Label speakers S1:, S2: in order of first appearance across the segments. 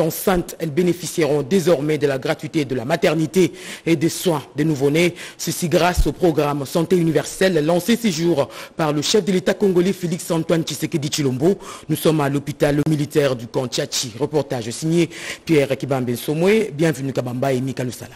S1: enceintes, elles bénéficieront désormais de la gratuité de la maternité et des soins des nouveau-nés. Ceci grâce au programme Santé universelle lancé ces jours par le chef de l'État congolais Félix Antoine Tshisekedi Chilombo. Nous sommes à l'hôpital militaire du camp Tchachi. Reportage signé Pierre Kibambe Somwe. Bienvenue Kabamba et Mika Lusala.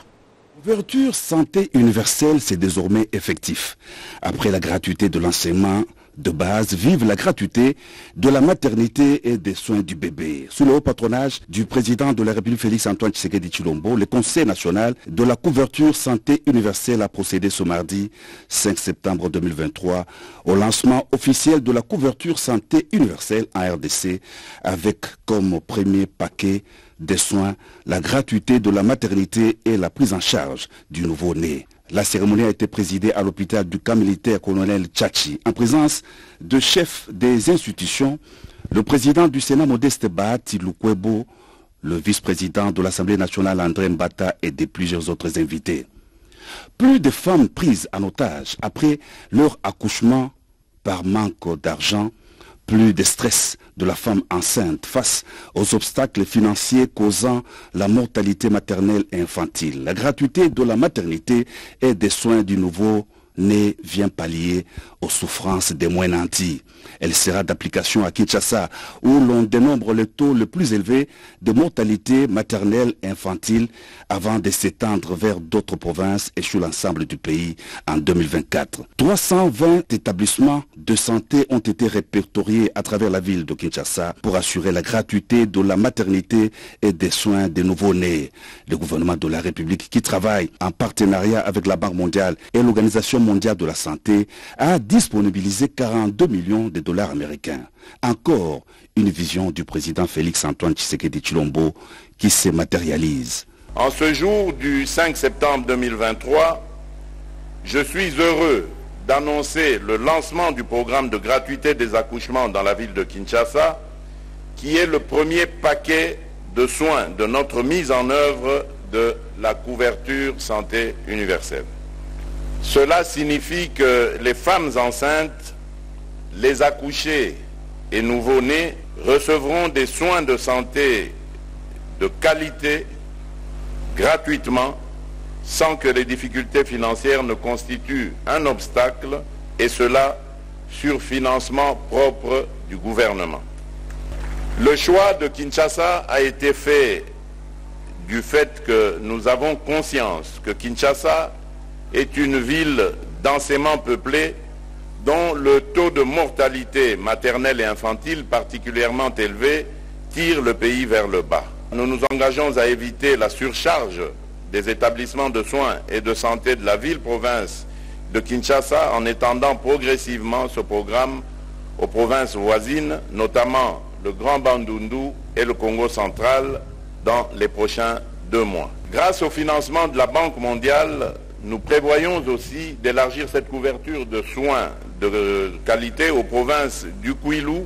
S2: L'ouverture santé universelle, c'est désormais effectif. Après la gratuité de l'enseignement, de base vive la gratuité de la maternité et des soins du bébé. Sous le haut patronage du président de la République Félix Antoine Tshisekedi Chilombo, le Conseil national de la couverture santé universelle a procédé ce mardi 5 septembre 2023 au lancement officiel de la couverture santé universelle en RDC avec comme premier paquet des soins la gratuité de la maternité et la prise en charge du nouveau-né. La cérémonie a été présidée à l'hôpital du camp militaire colonel Tchachi en présence de chefs des institutions, le président du Sénat Modeste Bahati Lukwebo, le vice-président de l'Assemblée nationale André Mbata et de plusieurs autres invités. Plus de femmes prises en otage après leur accouchement par manque d'argent plus de stress de la femme enceinte face aux obstacles financiers causant la mortalité maternelle et infantile. La gratuité de la maternité et des soins du nouveau né vient pallier aux souffrances des moins nantis. Elle sera d'application à Kinshasa, où l'on dénombre le taux le plus élevé de mortalité maternelle infantile avant de s'étendre vers d'autres provinces et sur l'ensemble du pays en 2024. 320 établissements de santé ont été répertoriés à travers la ville de Kinshasa pour assurer la gratuité de la maternité et des soins des nouveau-nés. Le gouvernement de la République qui travaille en partenariat avec la Banque mondiale et l'Organisation mondiale de la santé a disponibilisé 42 millions de dollars américains. Encore une vision du président Félix Antoine Tshisekedi Chilombo qui se matérialise.
S3: En ce jour du 5 septembre 2023, je suis heureux d'annoncer le lancement du programme de gratuité des accouchements dans la ville de Kinshasa, qui est le premier paquet de soins de notre mise en œuvre de la couverture santé universelle. Cela signifie que les femmes enceintes, les accouchés et nouveau-nés recevront des soins de santé de qualité gratuitement sans que les difficultés financières ne constituent un obstacle et cela sur financement propre du gouvernement. Le choix de Kinshasa a été fait du fait que nous avons conscience que Kinshasa est une ville densément peuplée dont le taux de mortalité maternelle et infantile particulièrement élevé tire le pays vers le bas. Nous nous engageons à éviter la surcharge des établissements de soins et de santé de la ville-province de Kinshasa en étendant progressivement ce programme aux provinces voisines, notamment le Grand Bandundu et le Congo central dans les prochains deux mois. Grâce au financement de la Banque mondiale, nous prévoyons aussi d'élargir cette couverture de soins de qualité aux provinces du Kwilu,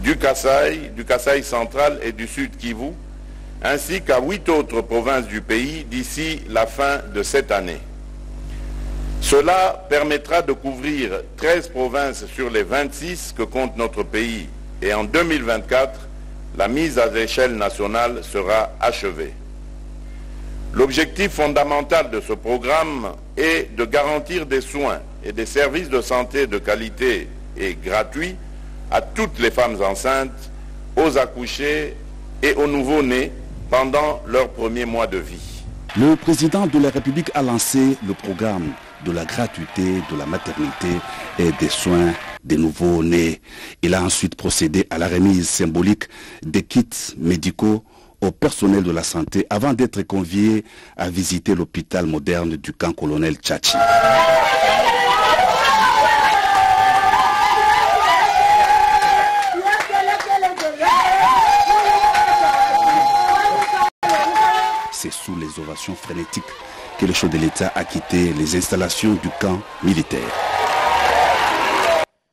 S3: du Kasaï, du Kasaï central et du Sud Kivu, ainsi qu'à huit autres provinces du pays d'ici la fin de cette année. Cela permettra de couvrir 13 provinces sur les 26 que compte notre pays et en 2024, la mise à l'échelle nationale sera achevée. L'objectif fondamental de ce programme est de garantir des soins et des services de santé de qualité et gratuits à toutes les femmes enceintes, aux accouchés et aux nouveau-nés pendant leurs premiers mois de vie.
S2: Le président de la République a lancé le programme de la gratuité de la maternité et des soins des nouveaux-nés. Il a ensuite procédé à la remise symbolique des kits médicaux au personnel de la santé avant d'être convié à visiter l'hôpital moderne du camp colonel Tchachi. C'est sous les ovations frénétiques que le chef de l'État a quitté les installations du camp militaire.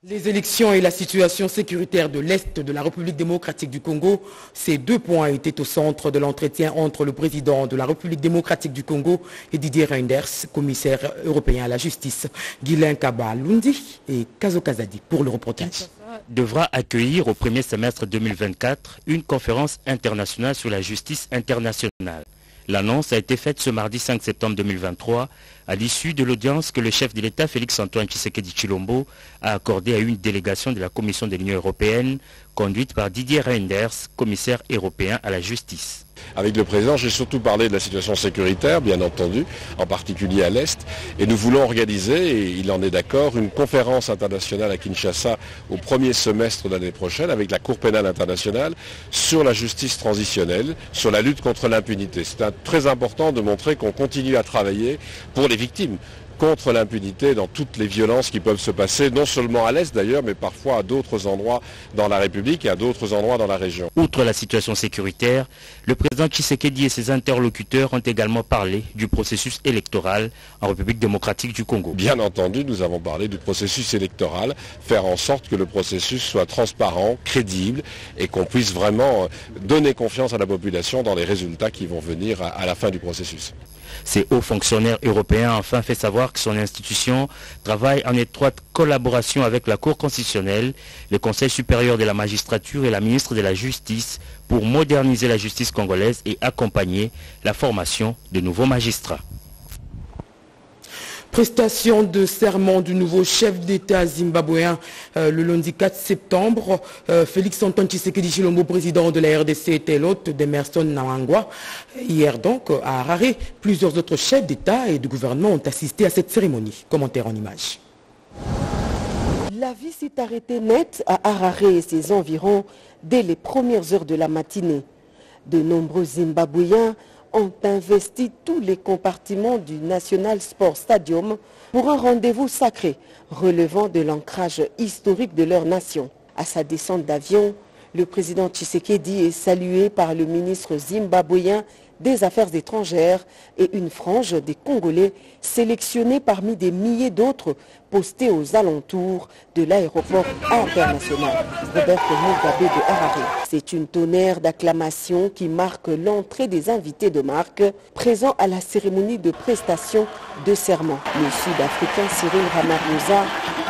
S1: Les élections et la situation sécuritaire de l'Est de la République démocratique du Congo, ces deux points étaient au centre de l'entretien entre le président de la République démocratique du Congo et Didier Reinders, commissaire européen à la justice, Guylain Kaba-Lundi et Kazo Kazadi pour le reportage
S4: devra accueillir au premier semestre 2024 une conférence internationale sur la justice internationale. L'annonce a été faite ce mardi 5 septembre 2023 à l'issue de l'audience que le chef de l'État Félix-Antoine Tshisekedi Chilombo a accordée à une délégation de la Commission de l'Union européenne conduite par Didier Reinders, commissaire européen à la justice.
S5: Avec le président, j'ai surtout parlé de la situation sécuritaire, bien entendu, en particulier à l'Est. Et nous voulons organiser, et il en est d'accord, une conférence internationale à Kinshasa au premier semestre de l'année prochaine avec la Cour pénale internationale sur la justice transitionnelle, sur la lutte contre l'impunité. C'est très important de montrer qu'on continue à travailler pour les victimes contre l'impunité dans toutes les violences qui peuvent se passer, non seulement à l'Est d'ailleurs, mais parfois à d'autres endroits dans la République et à d'autres endroits dans la région.
S4: Outre la situation sécuritaire, le président Tshisekedi et ses interlocuteurs ont également parlé du processus électoral en République démocratique du Congo.
S5: Bien entendu, nous avons parlé du processus électoral, faire en sorte que le processus soit transparent, crédible et qu'on puisse vraiment donner confiance à la population dans les résultats qui vont venir à la fin du processus.
S4: Ces hauts fonctionnaires européens ont enfin fait savoir que son institution travaille en étroite collaboration avec la Cour constitutionnelle, le Conseil supérieur de la magistrature et la ministre de la Justice pour moderniser la justice congolaise et accompagner la formation de nouveaux magistrats.
S1: Prestation de serment du nouveau chef d'État zimbabwéen euh, le lundi 4 septembre. Euh, Félix Antoine Tshisekedi Chilombo, président de la RDC, était l'hôte d'Emerson Nawangwa. Hier donc, à Harare, plusieurs autres chefs d'État et de gouvernement ont assisté à cette cérémonie. Commentaire en images.
S6: La vie s'est arrêtée net à Harare et ses environs dès les premières heures de la matinée. De nombreux Zimbabwéens ont investi tous les compartiments du National Sport Stadium pour un rendez-vous sacré relevant de l'ancrage historique de leur nation. À sa descente d'avion, le président Tshisekedi est salué par le ministre zimbabwéen des Affaires étrangères et une frange des Congolais sélectionnés parmi des milliers d'autres postés aux alentours de l'aéroport international Robert Mugabe de Harare. C'est une tonnerre d'acclamations qui marque l'entrée des invités de marque présents à la cérémonie de prestation de serment. Le Sud-Africain Cyril Ramaphosa,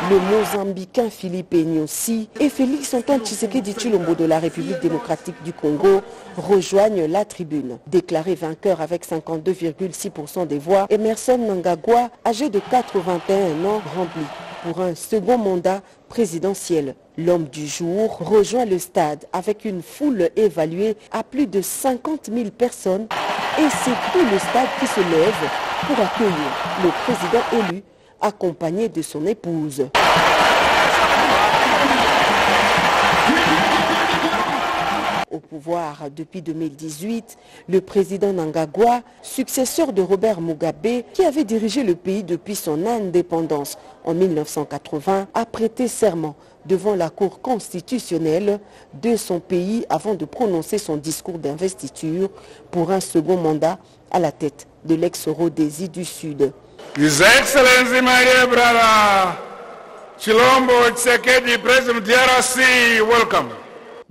S6: le Mozambicain Philippe Nyossi et Félix Antoine Tshisekedi Chilombo de la République démocratique du Congo rejoignent la tribune. Déclaré vainqueur avec 52,6% des voix, Emerson Nangagwa, âgé de 81 ans, pour un second mandat présidentiel. L'homme du jour rejoint le stade avec une foule évaluée à plus de 50 000 personnes et c'est tout le stade qui se lève pour accueillir le président élu accompagné de son épouse. Au pouvoir depuis 2018, le président Nangagwa, successeur de Robert Mugabe, qui avait dirigé le pays depuis son indépendance en 1980, a prêté serment devant la Cour constitutionnelle de son pays avant de prononcer son discours d'investiture pour un second mandat à la tête de l'ex-Rhodésie du Sud.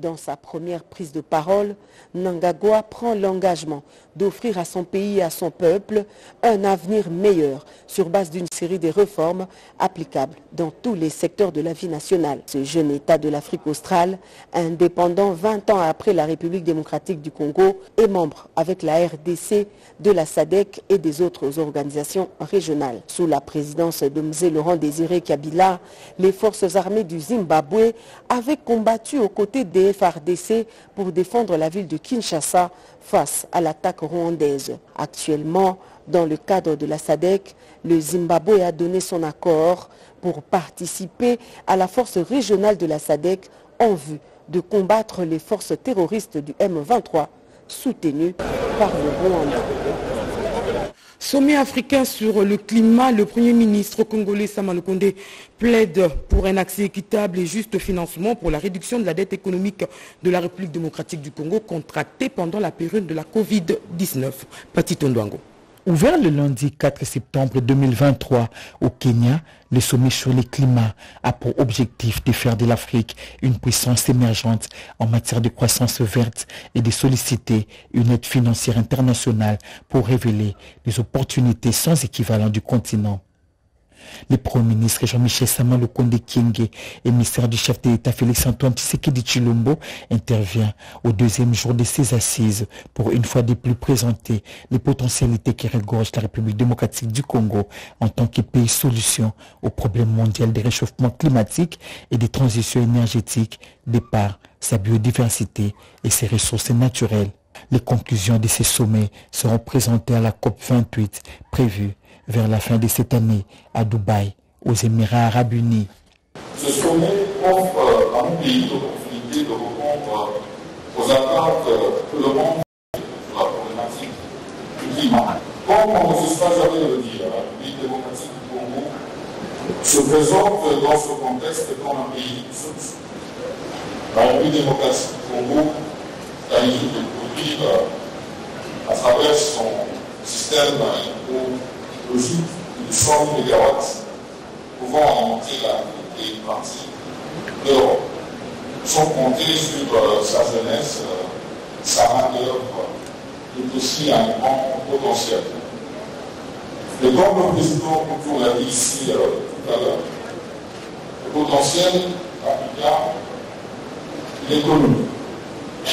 S6: Dans sa première prise de parole, Nangagwa prend l'engagement d'offrir à son pays et à son peuple un avenir meilleur sur base d'une série de réformes applicables dans tous les secteurs de la vie nationale. Ce jeune État de l'Afrique australe, indépendant 20 ans après la République démocratique du Congo, est membre avec la RDC de la SADC et des autres organisations régionales. Sous la présidence de M. Laurent Désiré Kabila, les forces armées du Zimbabwe avaient combattu aux côtés des FRDC pour défendre la ville de Kinshasa face à l'attaque rwandaise. Actuellement, dans le cadre de la SADC, le Zimbabwe a donné son accord pour participer à la force régionale de la SADC en vue de combattre les forces terroristes du M23 soutenues par le Rwanda.
S1: Sommet africain sur le climat, le Premier ministre congolais Samal Kondé plaide pour un accès équitable et juste financement pour la réduction de la dette économique de la République démocratique du Congo contractée pendant la période de la Covid-19. Petit.
S7: Ouvert le lundi 4 septembre 2023 au Kenya, le sommet sur le climat a pour objectif de faire de l'Afrique une puissance émergente en matière de croissance verte et de solliciter une aide financière internationale pour révéler les opportunités sans équivalent du continent. Le Premier ministre Jean-Michel Samuel Okonde Kienge, émissaire du chef de l'État Félix-Antoine Tshisekedi Chilombo, intervient au deuxième jour de ses assises pour une fois de plus présenter les potentialités qui regorgent la République démocratique du Congo en tant que pays solution au problème mondial des réchauffements climatiques et des transitions énergétiques de sa biodiversité et ses ressources naturelles. Les conclusions de ces sommets seront présentées à la COP28 prévue vers la fin de cette année à Dubaï, aux Émirats arabes unis.
S8: Ce sommet offre à mon pays l'opportunité de répondre aux attentes que le monde sur la problématique du climat. Comme on ne se soit jamais le dire, la République démocratique du Congo se présente dans ce contexte comme un pays. La République démocratique du Congo qualifie de produire à travers son système logique de 100 mégawatts pouvant augmenter l'activité partie de l'Europe, sans compter sur euh, sa jeunesse, euh, sa main-d'œuvre, est aussi un grand potentiel. Et comme le président Couture l'a dit ici euh, tout à l'heure, le potentiel applicable, il est.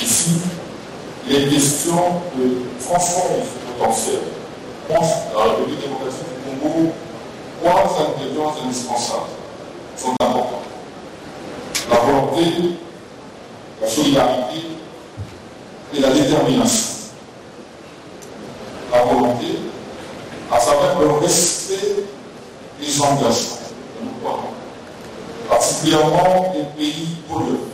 S8: Ici, il est question de transformer ce potentiel pense à la République démocratique du Congo, trois ingrédients indispensables sont. La volonté, la solidarité et la détermination. La volonté, à savoir le respect des engagements particulièrement des pays pollueurs,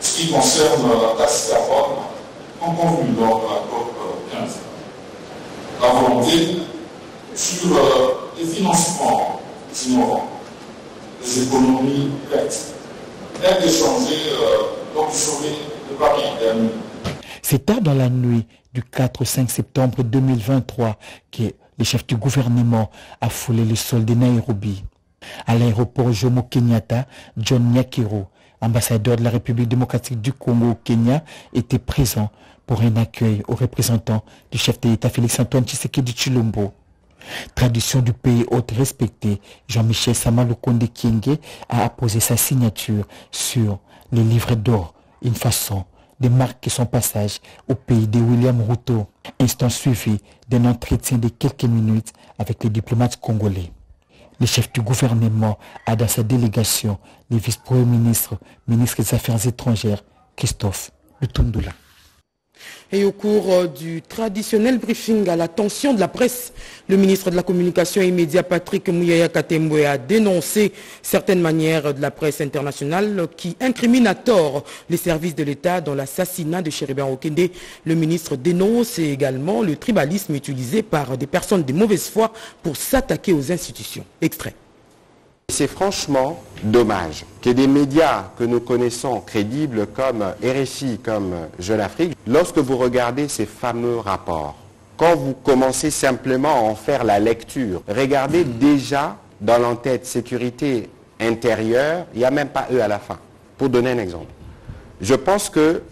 S8: ce qui concerne la taxe carbone, en convenu lors de la COP 15 sur euh, les financements innovants, les économies vertes, euh.
S7: C'est tard dans la nuit du 4 au 5 septembre 2023 que le chef du gouvernement a foulé le sol de Nairobi. À l'aéroport Jomo Kenyatta, John Nyakiro, ambassadeur de la République démocratique du Congo au Kenya, était présent pour un accueil aux représentants du chef de l'État Félix-Antoine Tshisekedi Chilombo. Tradition du pays haute respecté, Jean-Michel Samalukonde Kienge a apposé sa signature sur les livres d'or, une façon de marquer son passage au pays de William Ruto, instant suivi d'un entretien de quelques minutes avec les diplomates congolais. Le chef du gouvernement a dans sa délégation le vice-premier ministre, ministre des Affaires étrangères, Christophe Lutundula.
S1: Et au cours euh, du traditionnel briefing à l'attention de la presse, le ministre de la Communication et Médias, Patrick Mouyaya Katembwe, a dénoncé certaines manières de la presse internationale qui incriminent à tort les services de l'État dans l'assassinat de Chéribin Okende. Le ministre dénonce également le tribalisme utilisé par des personnes de mauvaise foi pour s'attaquer aux institutions. Extrait.
S9: C'est franchement dommage que des médias que nous connaissons crédibles comme RFI, comme Jeune Afrique, lorsque vous regardez ces fameux rapports, quand vous commencez simplement à en faire la lecture, regardez déjà dans l'entête sécurité intérieure, il n'y a même pas eux à la fin. Pour donner un exemple. Je pense que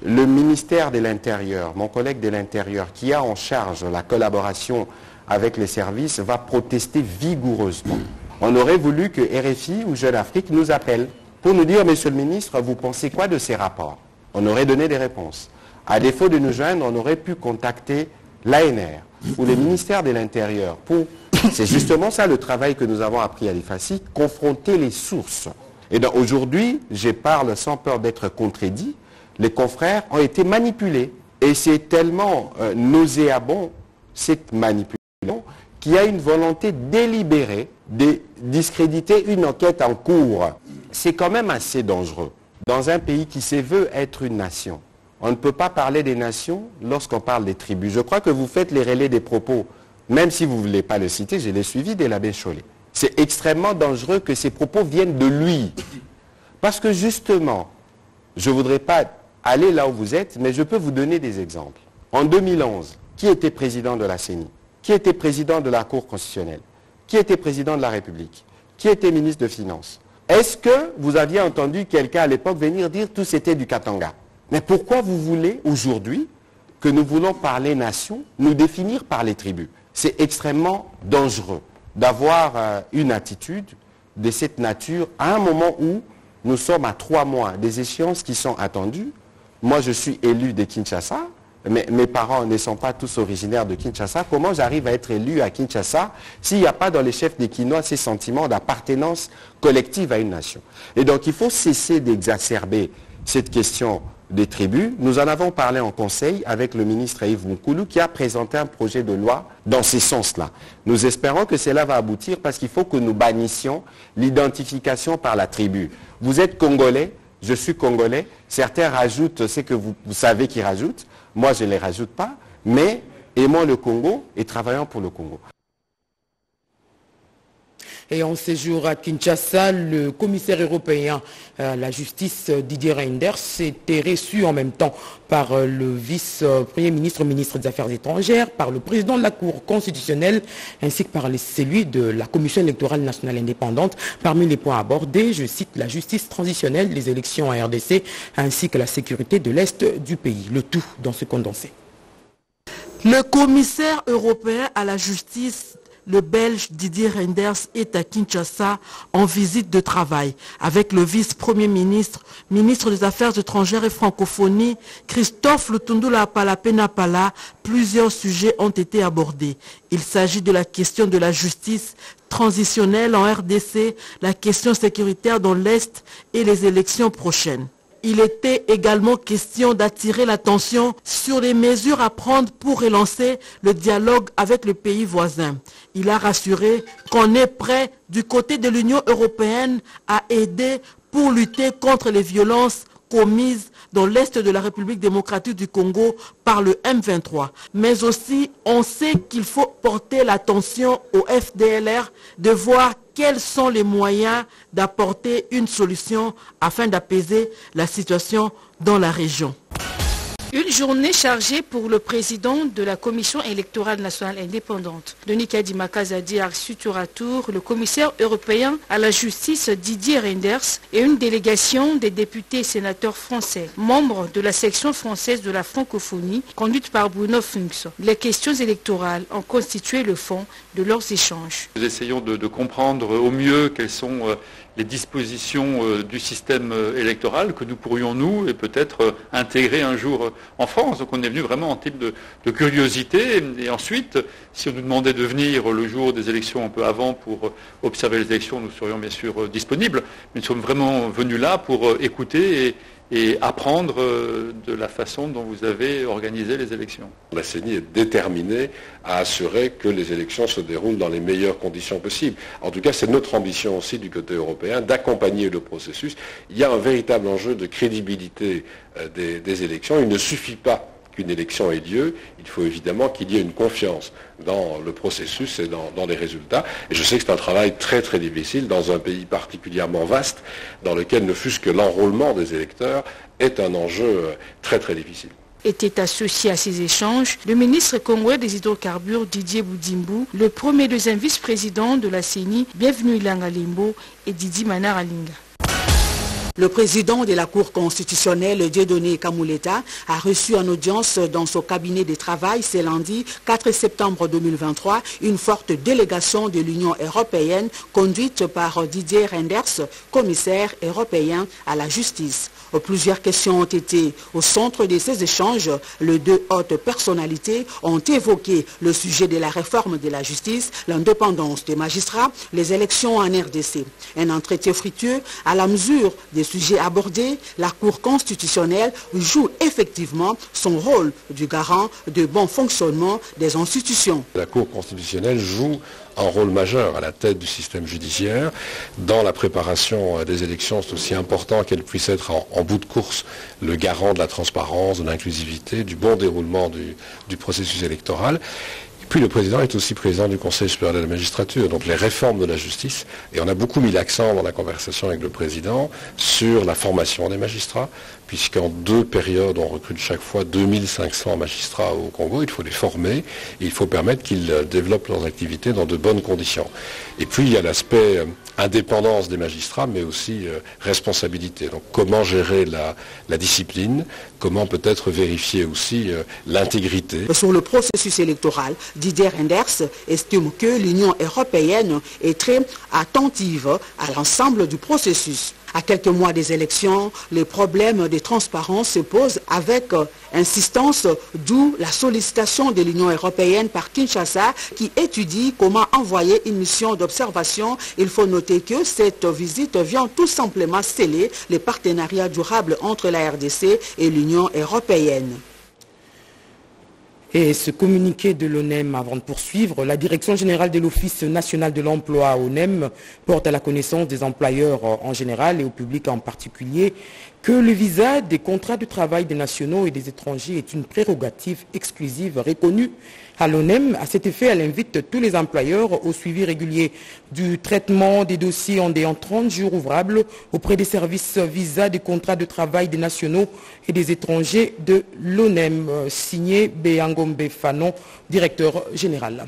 S9: le ministère de l'Intérieur, mon collègue de l'Intérieur, qui a en charge la collaboration avec les services, va protester vigoureusement on aurait voulu que RFI ou Jeune Afrique nous appelle pour nous dire, Monsieur le ministre, vous pensez quoi de ces rapports? On aurait donné des réponses. À défaut de nous joindre, on aurait pu contacter l'ANR ou le ministère de l'Intérieur pour... C'est justement ça le travail que nous avons appris à l'IFACI, confronter les sources. Et aujourd'hui, je parle sans peur d'être contredit, les confrères ont été manipulés. Et c'est tellement euh, nauséabond, cette manipulation, qu'il y a une volonté délibérée de discréditer une enquête en cours. C'est quand même assez dangereux. Dans un pays qui se veut être une nation, on ne peut pas parler des nations lorsqu'on parle des tribus. Je crois que vous faites les relais des propos, même si vous ne voulez pas le citer, je l'ai suivi dès l'abbé Chollet. C'est extrêmement dangereux que ces propos viennent de lui. Parce que justement, je ne voudrais pas aller là où vous êtes, mais je peux vous donner des exemples. En 2011, qui était président de la CENI? Qui était président de la Cour constitutionnelle, qui était président de la République, qui était ministre de Finances. Est-ce que vous aviez entendu quelqu'un à l'époque venir dire tout c'était du Katanga? Mais pourquoi vous voulez aujourd'hui que nous voulons parler nation, nous définir par les tribus? C'est extrêmement dangereux d'avoir euh, une attitude de cette nature à un moment où nous sommes à trois mois des échéances qui sont attendues. Moi, je suis élu de Kinshasa. Mes parents ne sont pas tous originaires de Kinshasa. Comment j'arrive à être élu à Kinshasa s'il n'y a pas dans les chefs des Kinois ces sentiments d'appartenance collective à une nation? Et donc, il faut cesser d'exacerber cette question des tribus. Nous en avons parlé en conseil avec le ministre Yves Moukoulou qui a présenté un projet de loi dans ce sens-là. Nous espérons que cela va aboutir parce qu'il faut que nous bannissions l'identification par la tribu. Vous êtes congolais, je suis congolais, certains rajoutent ce que vous savez qu'ils rajoutent, moi je ne les rajoute pas, mais aimons le Congo et travaillons pour le Congo.
S1: Et en séjour à Kinshasa, le commissaire européen à la justice Didier Reinders était reçu en même temps par le vice-premier ministre, ministre des Affaires étrangères, par le président de la Cour constitutionnelle, ainsi que par celui de la Commission électorale nationale indépendante. Parmi les points abordés, je cite la justice transitionnelle, les élections en RDC, ainsi que la sécurité de l'Est du pays. Le tout dans ce condensé.
S10: Le commissaire européen à la justice le Belge Didier Reinders est à Kinshasa en visite de travail avec le vice-premier ministre, ministre des Affaires étrangères et francophonie, Christophe Lutundula Pala. Plusieurs sujets ont été abordés. Il s'agit de la question de la justice transitionnelle en RDC, la question sécuritaire dans l'Est et les élections prochaines. Il était également question d'attirer l'attention sur les mesures à prendre pour relancer le dialogue avec le pays voisin. Il a rassuré qu'on est prêt du côté de l'Union européenne à aider pour lutter contre les violences commises dans l'Est de la République démocratique du Congo par le M23. Mais aussi, on sait qu'il faut porter l'attention au FDLR de voir quels sont les moyens d'apporter une solution afin d'apaiser la situation dans la région.
S11: Une journée chargée pour le président de la Commission électorale nationale indépendante. Denis Kadimakaza a dit à tour à tour le commissaire européen à la justice Didier Reinders et une délégation des députés et sénateurs français, membres de la section française de la francophonie, conduite par Bruno Funks. Les questions électorales ont constitué le fond de leurs échanges.
S12: Nous essayons de, comprendre au mieux quels sont les dispositions euh, du système euh, électoral que nous pourrions, nous, et peut-être euh, intégrer un jour en France. Donc on est venu vraiment en type de, curiosité. Et ensuite, si on nous demandait de venir le jour des élections un peu avant pour observer les élections, nous serions bien sûr disponibles. Mais nous sommes vraiment venus là pour écouter et, et apprendre euh, de la façon dont vous avez organisé les élections.
S5: La CENI est déterminée à assurer que les élections se déroulent dans les meilleures conditions possibles. En tout cas, c'est notre ambition aussi du côté européen d'accompagner le processus. Il y a un véritable enjeu de crédibilité euh, des, des élections. Il ne suffit pas qu'une élection ait lieu, il faut évidemment qu'il y ait une confiance dans le processus et dans, les résultats. Et je sais que c'est un travail très très difficile dans un pays particulièrement vaste, dans lequel ne fût-ce que l'enrôlement des électeurs est un enjeu euh, très très difficile
S11: était associé à ces échanges le ministre congolais des hydrocarbures Didier Boudimbu, le premier deuxième vice-président de la CENI, bienvenue Ilanga Limbo et Didier Manaralinga.
S13: Le président de la Cour constitutionnelle, Dieudonné Kamouleta, a reçu en audience dans son cabinet de travail ce lundi 4 septembre 2023 une forte délégation de l'Union européenne conduite par Didier Renders, commissaire européen à la justice. Plusieurs questions ont été au centre de ces échanges. Les deux hautes personnalités ont évoqué le sujet de la réforme de la justice, l'indépendance des magistrats, les élections en RDC. Un entretien fructueux à la mesure des sujets abordés, la Cour constitutionnelle joue effectivement son rôle du garant de bon fonctionnement des institutions.
S5: La Cour constitutionnelle joue un rôle majeur à la tête du système judiciaire. Dans la préparation des élections, c'est aussi important qu'elle puisse être en, bout de course le garant de la transparence, de l'inclusivité, du bon déroulement du, processus électoral. Puis le président est aussi président du Conseil supérieur de la magistrature, donc les réformes de la justice. Et on a beaucoup mis l'accent dans la conversation avec le président sur la formation des magistrats, puisqu'en deux périodes, on recrute chaque fois 2500 magistrats au Congo. Il faut les former et il faut permettre qu'ils euh, développent leurs activités dans de bonnes conditions. Et puis il y a l'aspect euh, indépendance des magistrats, mais aussi euh, responsabilité. Donc comment gérer la, discipline, comment peut-être vérifier aussi l'intégrité?
S13: Sur le processus électoral, Didier Renders estime que l'Union européenne est très attentive à l'ensemble du processus. À quelques mois des élections, les problèmes de transparence se posent avec euh, insistance, d'où la sollicitation de l'Union européenne par Kinshasa qui étudie comment envoyer une mission d'observation. Il faut noter que cette visite vient tout simplement sceller les partenariats durables entre la RDC et l'Union européenne.
S1: Et ce communiqué de l'ONEM, avant de poursuivre, la Direction générale de l'Office national de l'emploi, ONEM, porte à la connaissance des employeurs en général et au public en particulier que le visa des contrats de travail des nationaux et des étrangers est une prérogative exclusive reconnue à l'ONEM. À cet effet, elle invite tous les employeurs au suivi régulier du traitement des dossiers en déant 30 jours ouvrables auprès des services visa des contrats de travail des nationaux et des étrangers de l'ONEM, signé Béangombe Fanon, directeur général.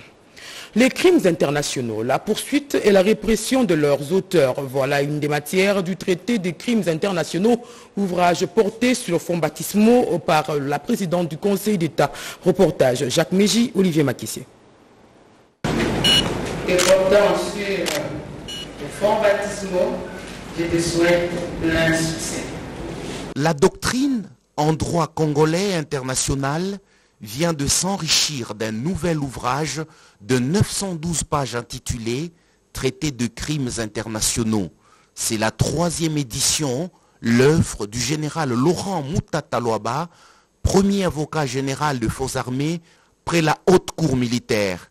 S1: Les crimes internationaux, la poursuite et la répression de leurs auteurs, voilà une des matières du traité des crimes internationaux, ouvrage porté sur le fonds baptismaux par la présidente du Conseil d'État. Reportage Jacques Mégy, Olivier Maquissier.
S14: Et portant sur le fonds baptismaux, je te souhaite plein succès.
S15: La doctrine en droit congolais international vient de s'enrichir d'un nouvel ouvrage de 912 pages intitulé Traité de crimes internationaux. C'est la troisième édition, l'œuvre du général Laurent Moutataloaba, premier avocat général de forces armées près la haute cour militaire.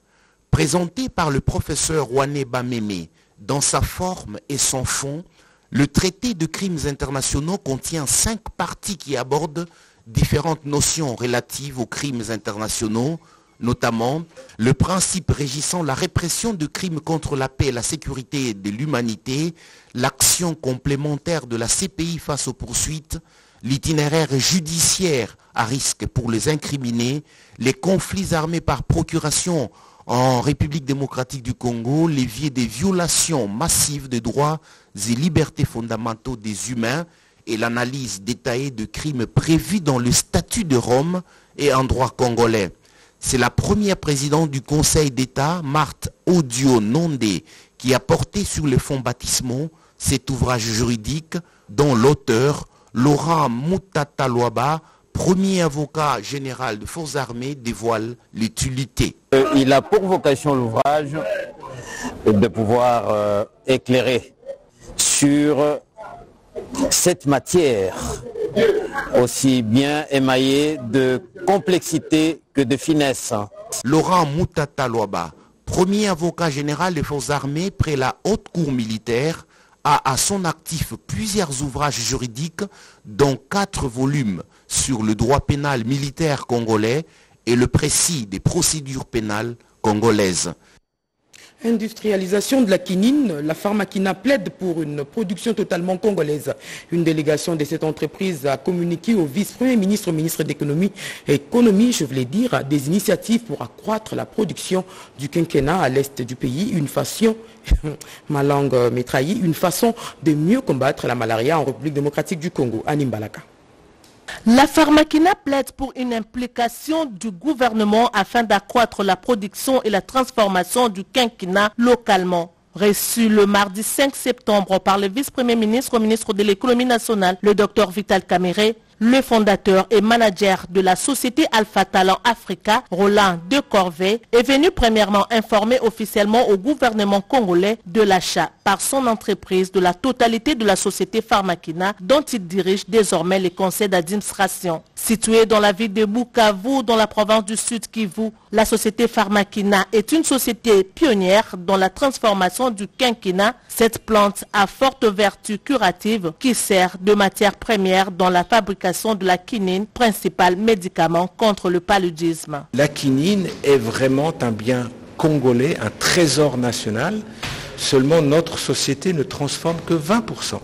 S15: Présenté par le professeur Wane Bameme dans sa forme et son fond, le traité de crimes internationaux contient cinq parties qui abordent différentes notions relatives aux crimes internationaux, notamment le principe régissant la répression de crimes contre la paix et la sécurité de l'humanité, l'action complémentaire de la CPI face aux poursuites, l'itinéraire judiciaire à risque pour les incriminés, les conflits armés par procuration en République démocratique du Congo, l'évier des violations massives des droits et libertés fondamentaux des humains et l'analyse détaillée de crimes prévus dans le statut de Rome et en droit congolais. C'est la première présidente du Conseil d'État, Marthe Audio Nondé, qui a porté sur les fonds baptismaux cet ouvrage juridique dont l'auteur, Laurent Moutatalwaba, premier avocat général de forces armées, dévoile l'utilité.
S16: Euh, il a pour vocation l'ouvrage de pouvoir euh, éclairer sur cette matière aussi bien émaillée de complexité que de finesse.
S15: Laurent Moutata premier avocat général des forces armées près la haute cour militaire, a à son actif plusieurs ouvrages juridiques, dont quatre volumes sur le droit pénal militaire congolais et le précis des procédures pénales congolaises.
S1: Industrialisation de la quinine, la Pharmakina plaide pour une production totalement congolaise. Une délégation de cette entreprise a communiqué au vice-premier ministre, ministre d'économie et économie, je voulais dire, des initiatives pour accroître la production du quinquennat à l'est du pays. Une façon, ma langue m'étrahit, une façon de mieux combattre la malaria en République démocratique du Congo. Animbalaka.
S17: La Pharmakina plaide pour une implication du gouvernement afin d'accroître la production et la transformation du quinquennat localement. Reçu le mardi 5 septembre par le vice-premier ministre au ministre de l'économie nationale, le docteur Vital Caméré, le fondateur et manager de la société Alpha Talent Africa, Roland De Corvée, est venu premièrement informer officiellement au gouvernement congolais de l'achat par son entreprise de la totalité de la société Pharmakina dont il dirige désormais les conseils d'administration. Située dans la ville de Bukavu, dans la province du Sud Kivu, la société Pharmakina est une société pionnière dans la transformation du quinquina. Cette plante a forte vertu curative qui sert de matière première dans la fabrication de la quinine, principal médicament contre le paludisme.
S18: La quinine est vraiment un bien congolais, un trésor national. Seulement notre société ne transforme que 20%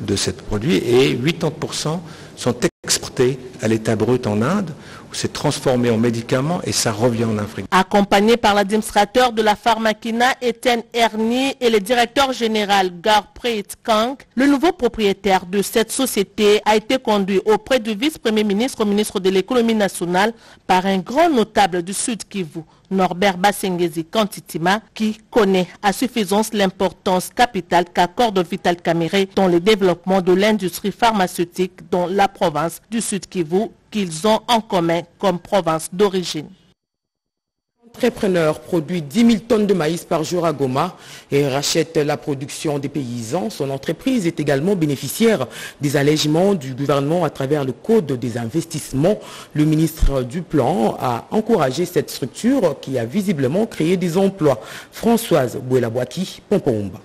S18: de ce produit et 80% sont exportés à l'état brut en Inde c'est transformé en médicament et ça revient en Afrique.
S17: Accompagné par l'administrateur de la pharmacina Étienne Ernie et le directeur général Garpreet Kang, le nouveau propriétaire de cette société a été conduit auprès du vice-premier ministre au ministre de l'économie nationale par un grand notable du Sud Kivu, Norbert Bassengezi Kantitima, qui connaît à suffisance l'importance capitale qu'accorde Vital Caméré dans le développement de l'industrie pharmaceutique dans la province du Sud Kivu qu'ils ont en commun comme province d'origine.
S1: L'entrepreneur produit 10 000 tonnes de maïs par jour à Goma et rachète la production des paysans. Son entreprise est également bénéficiaire des allègements du gouvernement à travers le Code des investissements. Le ministre du Plan a encouragé cette structure qui a visiblement créé des emplois. Françoise Bouelabouaki, Pompoumba.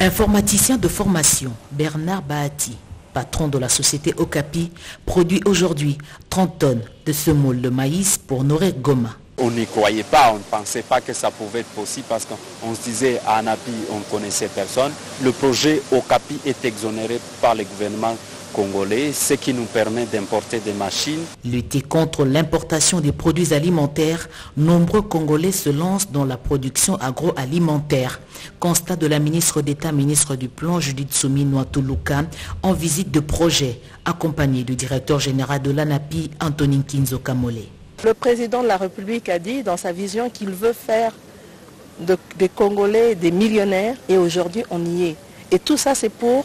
S19: Informaticien de formation, Bernard Bahati, patron de la société Okapi, produit aujourd'hui 30 tonnes de semoule de maïs pour nourrir Goma.
S20: On n'y croyait pas, on ne pensait pas que ça pouvait être possible parce qu'on se disait à Anapi, on ne connaissait personne. Le projet Okapi est exonéré par le gouvernement congolais, ce qui nous permet d'importer des machines.
S19: Lutter contre l'importation des produits alimentaires, nombreux Congolais se lancent dans la production agroalimentaire. Constat de la ministre d'État, ministre du Plan, Judith Soumi Noatuluka, en visite de projet, accompagnée du directeur général de l'ANAPI, Antonin Kinzo Kamole.
S14: Le président de la République a dit dans sa vision qu'il veut faire de- des Congolais des millionnaires et aujourd'hui on y est. Et tout ça c'est pour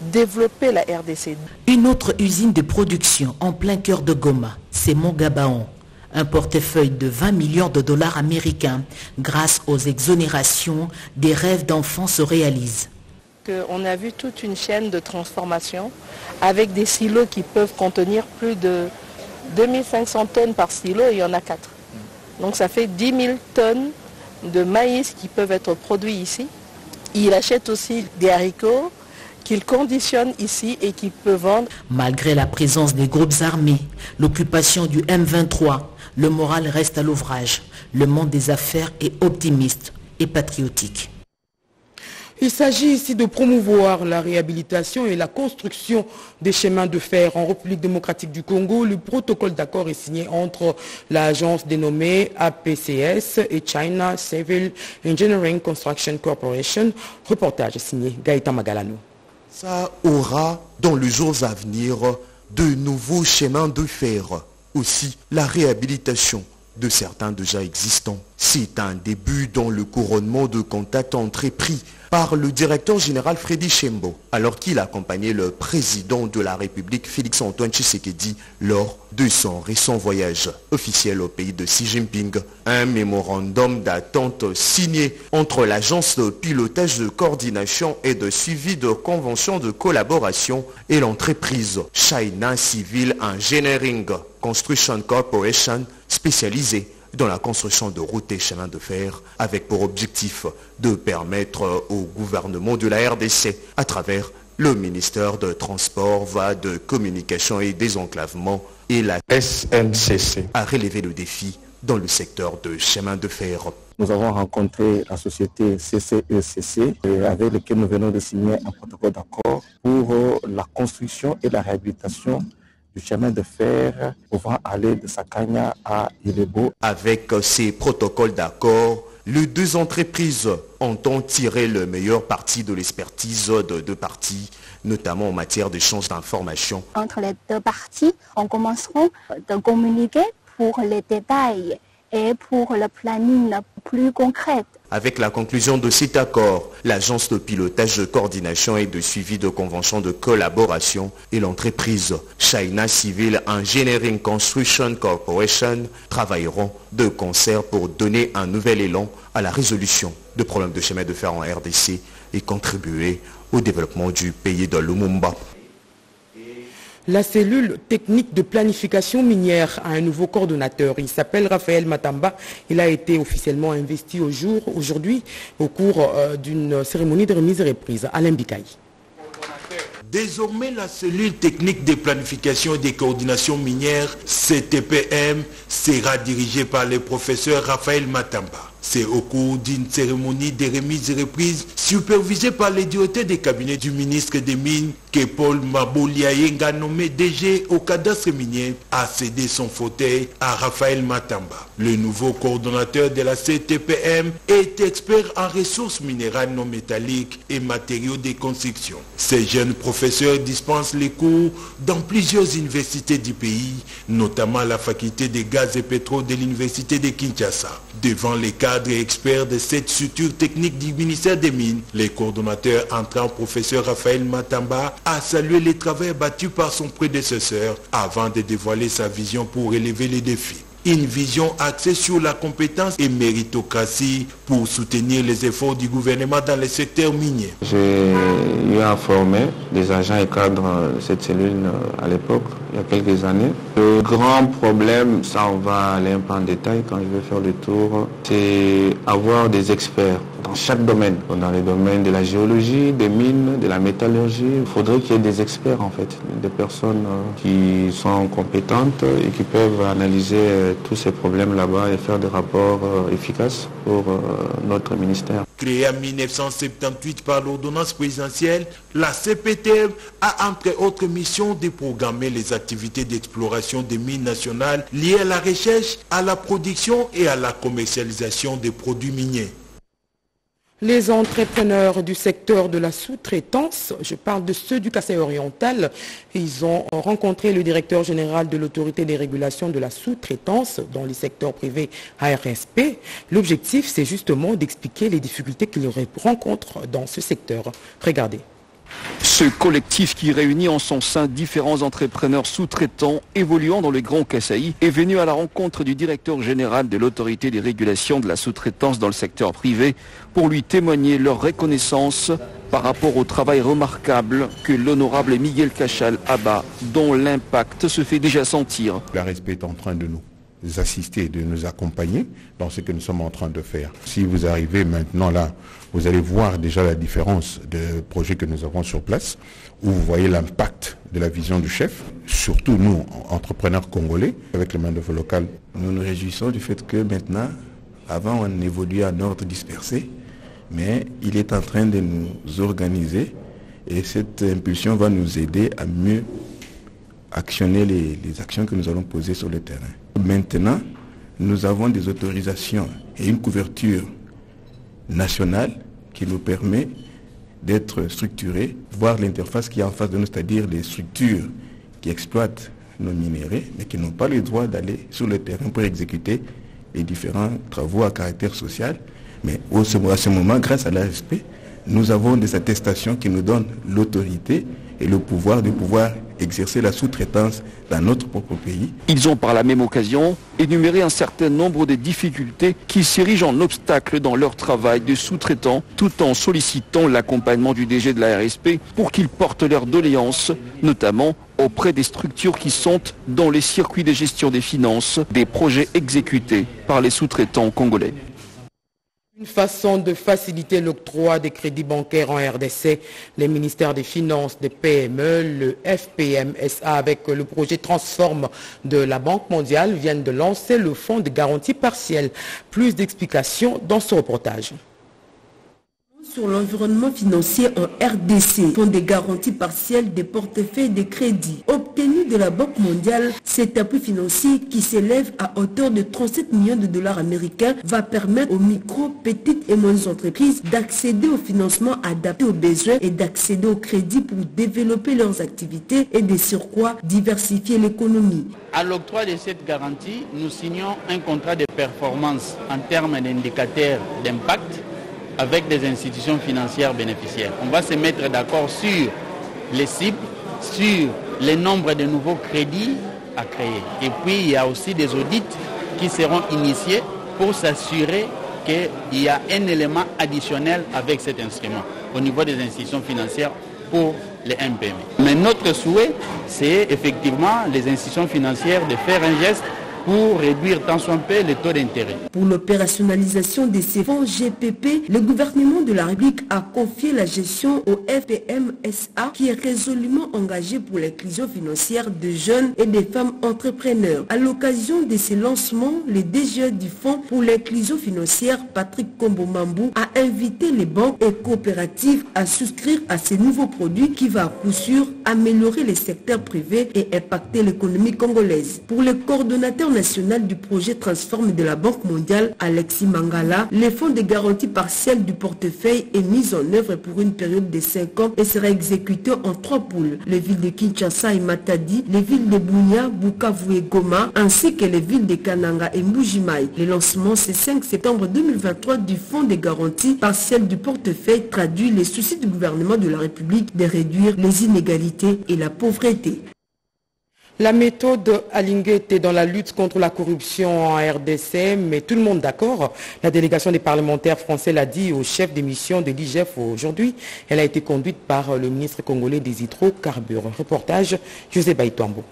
S14: développer la RDC.
S19: Une autre usine de production en plein cœur de Goma, c'est Mongabaon. Un portefeuille de 20 millions de dollars américains grâce aux exonérations des rêves d'enfants se réalisent.
S14: On a vu toute une chaîne de transformation avec des silos qui peuvent contenir plus de 2500 tonnes par silo et il y en a 4. Donc ça fait 10 000 tonnes de maïs qui peuvent être produits ici. Il achète aussi des haricots qu'il conditionne ici et qu'il peut vendre.
S19: Malgré la présence des groupes armés, l'occupation du M23, le moral reste à l'ouvrage. Le monde des affaires est optimiste et patriotique.
S1: Il s'agit ici de promouvoir la réhabilitation et la construction des chemins de fer en République démocratique du Congo. Le protocole d'accord est signé entre l'agence dénommée APCS et China Civil Engineering Construction Corporation. Reportage signé Gaëtan Magalano.
S21: Ça aura, dans les jours à venir, de nouveaux chemins de fer. Aussi, la réhabilitation de certains déjà existants. C'est un début dans le couronnement de contacts entrepris par le directeur général Freddy Chembo, alors qu'il accompagnait le président de la République Félix-Antoine Tshisekedi lors de son récent voyage officiel au pays de Xi Jinping. Un mémorandum d'attente signé entre l'agence de pilotage de coordination et de suivi de conventions de collaboration et l'entreprise China Civil Engineering Construction Corporation spécialisée dans la construction de routes et chemins de fer avec pour objectif de permettre au gouvernement de la RDC à travers le ministère de Transport, va de Communication et Désenclavement et la SNCC à relever le défi dans le secteur de chemin de fer.
S16: Nous avons rencontré la société CCECC euh, avec laquelle nous venons de signer un protocole d'accord pour euh, la construction et la réhabilitation du chemin de fer pouvant aller de Sakanya à Ilebo.
S21: Avec ces protocoles d'accord, les deux entreprises entendent tirer le meilleur parti de l'expertise de deux parties, notamment en matière d'échange d'informations.
S22: Entre les deux parties, on commencera de communiquer pour les détails pour le planning plus concret.
S21: Avec la conclusion de cet accord, l'agence de pilotage de coordination et de suivi de conventions de collaboration et l'entreprise China Civil Engineering Construction Corporation travailleront de concert pour donner un nouvel élan à la résolution de problèmes de chemin de fer en RDC et contribuer au développement du pays de Lumumba.
S1: La cellule technique de planification minière a un nouveau coordonnateur. Il s'appelle Raphaël Matamba. Il a été officiellement investi au jour, aujourd'hui au cours euh, d'une cérémonie de remise et reprise. Alain Bikaï.
S23: Désormais, la cellule technique de planification et de coordination minière, CTPM, sera dirigée par le professeur Raphaël Matamba. C'est au cours d'une cérémonie de remise et reprise supervisée par les directeurs des cabinets du ministre des Mines que Paul Maboliayenga, nommé DG au cadastre minier, a cédé son fauteuil à Raphaël Matamba. Le nouveau coordonnateur de la CTPM est expert en ressources minérales non métalliques et matériaux de construction. Ces jeunes professeurs dispensent les cours dans plusieurs universités du pays, notamment la faculté des gaz et pétrole de l'université de Kinshasa. Devant les cadres et experts de cette structure technique du ministère des Mines, les coordonnateurs entrant professeur Raphaël Matamba a salué les travaux battus par son prédécesseur avant de dévoiler sa vision pour relever les défis une vision axée sur la compétence et méritocratie pour soutenir les efforts du gouvernement dans le secteur minier.
S24: J'ai eu à former des agents et cadres cette cellule à l'époque, il y a quelques années. Le grand problème, ça on va aller un peu en détail quand je vais faire le tour, c'est avoir des experts dans chaque domaine. Dans les domaines de la géologie, des mines, de la métallurgie, il faudrait qu'il y ait des experts en fait, des personnes qui sont compétentes et qui peuvent analyser tous ces problèmes là-bas et faire des rapports efficaces pour notre ministère.
S23: Créée en 1978 par l'ordonnance présidentielle, la CPTM a entre autres missions de programmer les activités d'exploration des mines nationales liées à la recherche, à la production et à la commercialisation des produits miniers.
S1: Les entrepreneurs du secteur de la sous-traitance, je parle de ceux du Kassai oriental, ils ont rencontré le directeur général de l'autorité des régulations de la sous-traitance dans les secteurs privés ARSP. L'objectif, c'est justement d'expliquer les difficultés qu'ils rencontrent dans ce secteur. Regardez.
S25: Ce collectif qui réunit en son sein différents entrepreneurs sous-traitants évoluant dans le Grand Kasaï est venu à la rencontre du directeur général de l'autorité des régulations de la sous-traitance dans le secteur privé pour lui témoigner leur reconnaissance par rapport au travail remarquable que l'honorable Miguel Cachal abat, dont l'impact se fait déjà sentir.
S26: La respect est en train de nous assister, de nous accompagner dans ce que nous sommes en train de faire. Si vous arrivez maintenant là, vous allez voir déjà la différence de projets que nous avons sur place, où vous voyez l'impact de la vision du chef, surtout nous, entrepreneurs congolais, avec le main-d'œuvre local.
S27: Nous nous réjouissons du fait que maintenant, avant on évoluait en ordre dispersé, mais il est en train de nous organiser et cette impulsion va nous aider à mieux actionner les, actions que nous allons poser sur le terrain. Maintenant, nous avons des autorisations et une couverture nationale qui nous permet d'être structurés, voir l'interface qui est en face de nous, c'est-à-dire les structures qui exploitent nos minéraux, mais qui n'ont pas le droit d'aller sur le terrain pour exécuter les différents travaux à caractère social. Mais à ce moment, grâce à l'ASP, nous avons des attestations qui nous donnent l'autorité et le pouvoir de pouvoir exercer la sous-traitance dans notre propre pays.
S25: Ils ont par la même occasion énuméré un certain nombre de difficultés qui s'érigent en obstacle dans leur travail de sous-traitant tout en sollicitant l'accompagnement du DG de la RSP pour qu'ils portent leurs doléances, notamment auprès des structures qui sont dans les circuits de gestion des finances des projets exécutés par les sous-traitants congolais.
S1: Une façon de faciliter l'octroi des crédits bancaires en RDC, les ministères des Finances, des PME, le FPMSA avec le projet Transforme de la Banque mondiale viennent de lancer le fonds de garantie partielle. Plus d'explications dans ce reportage
S6: sur l'environnement financier en RDC, fonds des garanties partielles des portefeuilles de crédit. Obtenu de la Banque mondiale, cet appui financier qui s'élève à hauteur de 37 millions de dollars américains va permettre aux micro, petites et moyennes entreprises d'accéder au financement adapté aux besoins et d'accéder au crédit pour développer leurs activités et de surcroît diversifier l'économie.
S14: À l'octroi de cette garantie, nous signons un contrat de performance en termes d'indicateurs d'impact avec des institutions financières bénéficiaires. On va se mettre d'accord sur les cibles, sur le nombre de nouveaux crédits à créer. Et puis, il y a aussi des audits qui seront initiés pour s'assurer qu'il y a un élément additionnel avec cet instrument au niveau des institutions financières pour les MPM. Mais notre souhait, c'est effectivement les institutions financières de faire un geste pour réduire tant soit peu les taux d'intérêt.
S6: Pour l'opérationnalisation de ces fonds GPP, le gouvernement de la République a confié la gestion au FPMSA qui est résolument engagé pour l'inclusion financière de jeunes et des femmes entrepreneurs. À l'occasion de ces lancements, le DGE du Fonds pour l'inclusion financière, Patrick Kombo-Mambou, a invité les banques et coopératives à souscrire à ces nouveaux produits qui va à coup sûr améliorer les secteurs privés et impacter l'économie congolaise. Pour le coordonnateur national du projet Transforme de la Banque mondiale, Alexis Mangala, les fonds de garantie partielle du portefeuille est mis en œuvre pour une période de 5 ans et sera exécuté en trois poules. Les villes de Kinshasa et Matadi, les villes de Bounia, Bukavu et Goma, ainsi que les villes de Kananga et Mbujimai. Le lancement, c'est 5 septembre 2023 du fonds de garantie partielle du portefeuille traduit les soucis du gouvernement de la République de réduire les inégalités et la pauvreté.
S1: La méthode était dans la lutte contre la corruption en RDC, mais tout le monde d'accord. La délégation des parlementaires français l'a dit au chef des missions de l'IGF aujourd'hui. Elle a été conduite par le ministre congolais des hydrocarbures. Reportage José Baïtombo.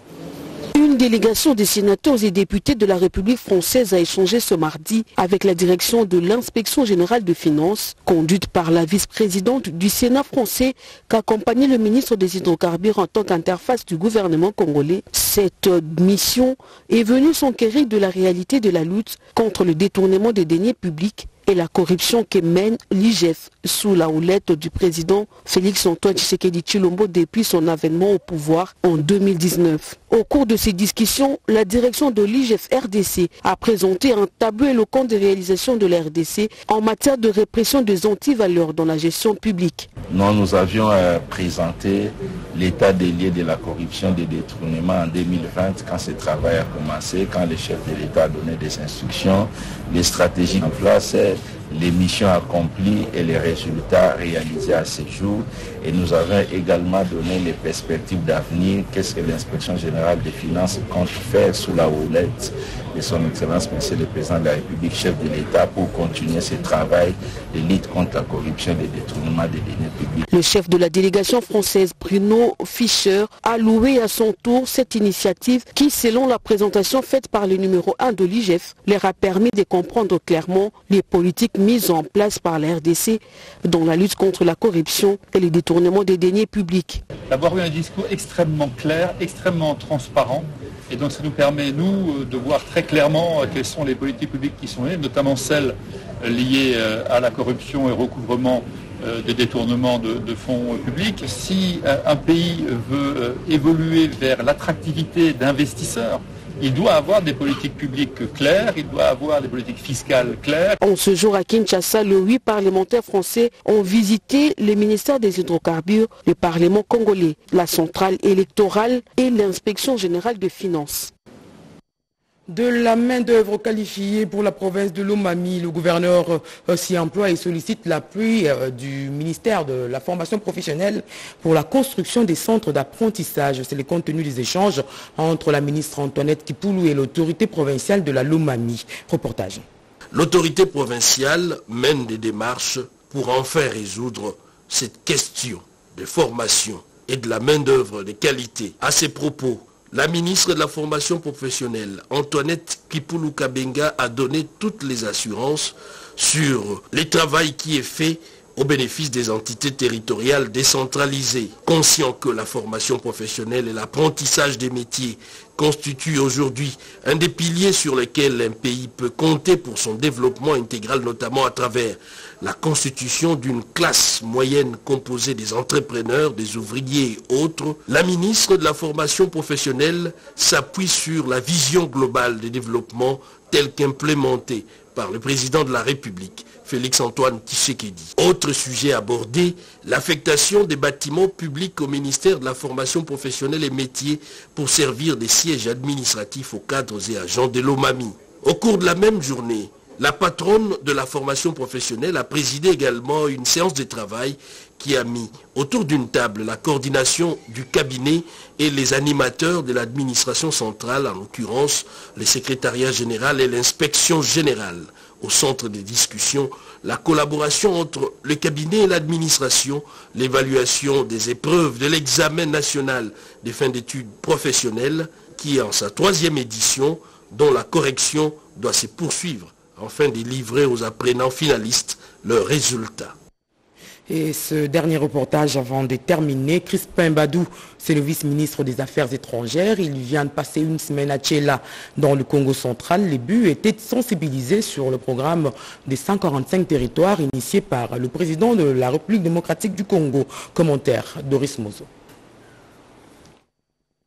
S28: Une délégation des sénateurs et députés de la République française a échangé ce mardi avec la direction de l'inspection générale de finances, conduite par la vice-présidente du Sénat français, qu'accompagnait le ministre des hydrocarbures en tant qu'interface du gouvernement congolais. Cette mission est venue s'enquérir de la réalité de la lutte contre le détournement des deniers publics et la corruption que mène l'IGF sous la houlette du président Félix Antoine Tshisekedi Chilombo depuis son avènement au pouvoir en 2019. Au cours de ces discussions, la direction de l'IGF RDC a présenté un tableau éloquent des réalisations de la RDC en matière de répression des antivaleurs dans la gestion publique.
S20: Nous, avions euh, présenté l'état des lieux de la corruption des détournements en 2020 quand ce travail a commencé, quand le chef de l'État a donné des instructions, les stratégies en place, it. Les missions accomplies et les résultats réalisés à ce jour. Et nous avons également donné les perspectives d'avenir. Qu'est-ce que l'inspection générale des finances compte faire sous la houlette de son Excellence Monsieur le Président de la République, chef de l'État, pour continuer ce travail de lutte contre la corruption et le détournement des deniers publics?
S28: Le chef de la délégation française, Bruno Fischer, a loué à son tour cette initiative qui, selon la présentation faite par le numéro 1 de l'IGF, leur a permis de comprendre clairement les politiques mises en place par la RDC dans la lutte contre la corruption et le détournement des deniers publics.
S29: D'avoir eu un discours extrêmement clair, extrêmement transparent, et donc ça nous permet, nous, de voir très clairement quelles sont les politiques publiques qui sont liées, notamment celles liées à la corruption et recouvrement des détournements de, fonds publics. Si un pays veut évoluer vers l'attractivité d'investisseurs, il doit avoir des politiques publiques claires, il doit avoir des politiques fiscales claires.
S28: En ce jour à Kinshasa, les huit parlementaires français ont visité le ministère des hydrocarbures, le Parlement congolais, la centrale électorale et l'inspection générale des finances.
S1: De la main-d'œuvre qualifiée pour la province de l'Omami, le gouverneur s'y emploie et sollicite l'appui du ministère de la formation professionnelle pour la construction des centres d'apprentissage. C'est le contenu des échanges entre la ministre Antoinette Kipoulou et l'autorité provinciale de la Lomami. Reportage.
S30: L'autorité provinciale mène des démarches pour enfin résoudre cette question de formation et de la main-d'œuvre de qualité. À ces propos, la ministre de la formation professionnelle, Antoinette Kipoulou Kabenga, a donné toutes les assurances sur le travail qui est fait au bénéfice des entités territoriales décentralisées. Conscient que la formation professionnelle et l'apprentissage des métiers constituent aujourd'hui un des piliers sur lesquels un pays peut compter pour son développement intégral, notamment à travers la constitution d'une classe moyenne composée des entrepreneurs, des ouvriers et autres, la ministre de la formation professionnelle s'appuie sur la vision globale des développements telle qu'implémentée par le président de la République, Félix-Antoine Tshisekedi. Autre sujet abordé, l'affectation des bâtiments publics au ministère de la formation professionnelle et métiers pour servir des sièges administratifs aux cadres et agents de l'OMAMI. Au cours de la même journée, la patronne de la formation professionnelle a présidé également une séance de travail qui a mis autour d'une table la coordination du cabinet et les animateurs de l'administration centrale, en l'occurrence le secrétariat général et l'inspection générale. Au centre des discussions, la collaboration entre le cabinet et l'administration, l'évaluation des épreuves de l'examen national des fins d'études professionnelles qui, en sa troisième édition, dont la correction doit se poursuivre afin de livrer aux apprenants finalistes leurs résultats.
S1: Et ce dernier reportage avant de terminer, Crispin Badou, c'est le vice-ministre des Affaires étrangères. Il vient de passer une semaine à Tchela dans le Congo central. Les buts étaient de sensibiliser sur le programme des 145 territoires initié par le président de la République démocratique du Congo. Commentaire Doris Mozo.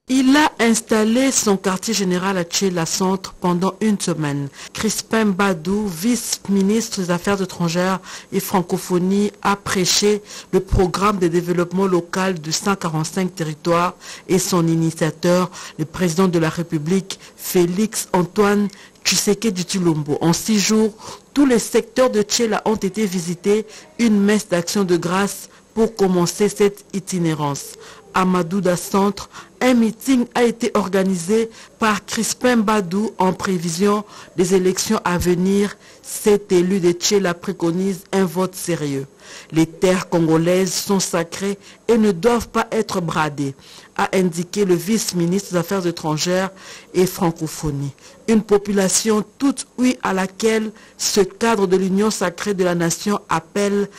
S10: Il a installé son quartier général à Tchela Centre pendant une semaine. Crispin Badou, vice-ministre des Affaires étrangères et francophonie, a prêché le programme de développement local de 145 territoires et son initiateur, le président de la République, Félix Antoine Tshisekedi Tulombo. En six jours, tous les secteurs de Tchela ont été visités, une messe d'action de grâce pour commencer cette itinérance. Amadouda Centre, un meeting a été organisé par Crispin Badou en prévision des élections à venir. Cet élu de Tchela préconise un vote sérieux. Les terres congolaises sont sacrées et ne doivent pas être bradées, a indiqué le vice-ministre des Affaires étrangères et francophonie. Une population toute oui à laquelle ce cadre de l'Union sacrée de la nation appelle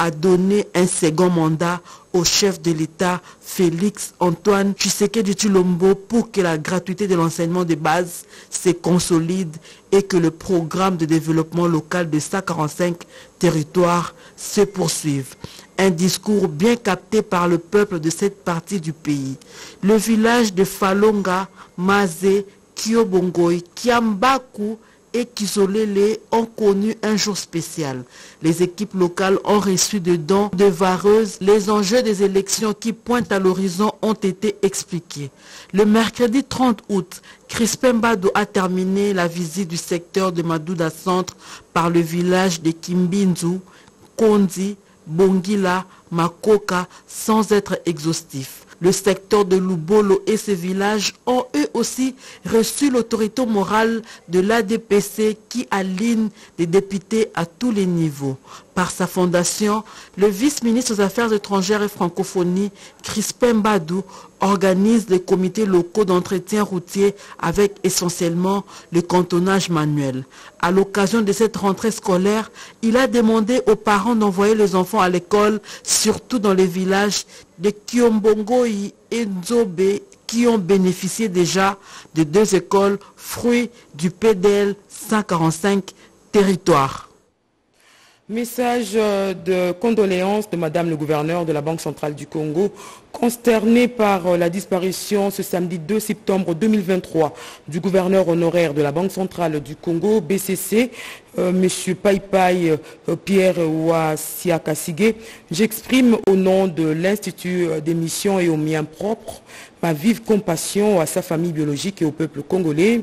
S10: à donner un second mandat au chef de l'État Félix Antoine Tshisekedi Tulombo pour que la gratuité de l'enseignement de base se consolide et que le programme de développement local de 145 territoires se poursuive. Un discours bien capté par le peuple de cette partie du pays. Le village de Falonga, Mazé, Kiobongoy, Kiambaku et Kizolele ont connu un jour spécial. Les équipes locales ont reçu de dons de vareuses. Les enjeux des élections qui pointent à l'horizon ont été expliqués. Le mercredi 30 août, Crispin Bado a terminé la visite du secteur de Madouda Centre par le village de Kimbinzu, Kondi, Bongila, Makoka sans être exhaustif. Le secteur de Lubolo et ses villages ont eux aussi reçu l'autorité morale de l'ADPC qui aligne les députés à tous les niveaux. Par sa fondation, le vice-ministre des Affaires étrangères et francophonie, Crispin Badou, organise les comités locaux d'entretien routier avec essentiellement le cantonnage manuel. À l'occasion de cette rentrée scolaire, il a demandé aux parents d'envoyer les enfants à l'école, surtout dans les villages de Kiombongoi et Nzobe qui ont bénéficié déjà de deux écoles, fruits du PDL 145 territoires.
S1: Message de condoléances de Madame le gouverneur de la Banque centrale du Congo, consterné par la disparition ce samedi 2 septembre 2023 du gouverneur honoraire de la Banque centrale du Congo, BCC, euh, Monsieur Paipai euh, Pierre Ouassiakasigé. J'exprime au nom de l'Institut des missions et au mien propre ma vive compassion à sa famille biologique et au peuple congolais.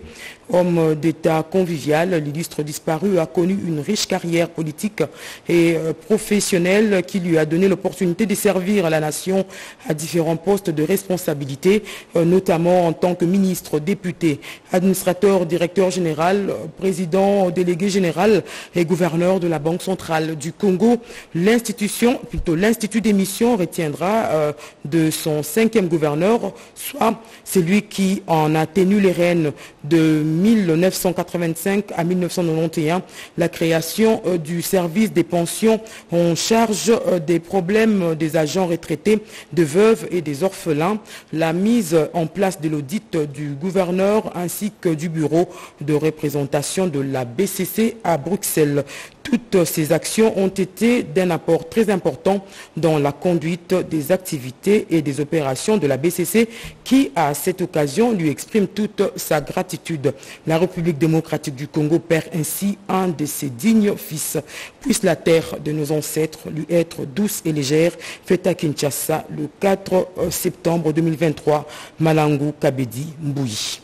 S1: Homme d'État convivial, l'illustre disparu a connu une riche carrière politique et professionnelle qui lui a donné l'opportunité de servir la nation à différents postes de responsabilité, notamment en tant que ministre, député, administrateur, directeur général, président, délégué général et gouverneur de la Banque centrale du Congo. L'institution, plutôt l'Institut des missions retiendra de son cinquième gouverneur soit celui qui en a tenu les rênes de 1985 à 1991, la création du service des pensions en charge des problèmes des agents retraités, de veuves et des orphelins, la mise en place de l'audit du gouverneur ainsi que du bureau de représentation de la BCC à Bruxelles. Toutes ces actions ont été d'un apport très important dans la conduite des activités et des opérations de la BCC qui, à cette occasion, lui exprime toute sa gratitude. La République démocratique du Congo perd ainsi un de ses dignes fils. Puisse la terre de nos ancêtres lui être douce et légère. Fête à Kinshasa le 4 septembre 2023. Malangu Kabedi Mbouyi.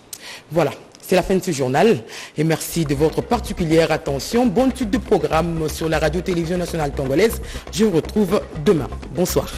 S1: Voilà. C'est la fin de ce journal et merci de votre particulière attention. Bonne suite de programme sur la radio-télévision nationale congolaise. Je vous retrouve demain. Bonsoir.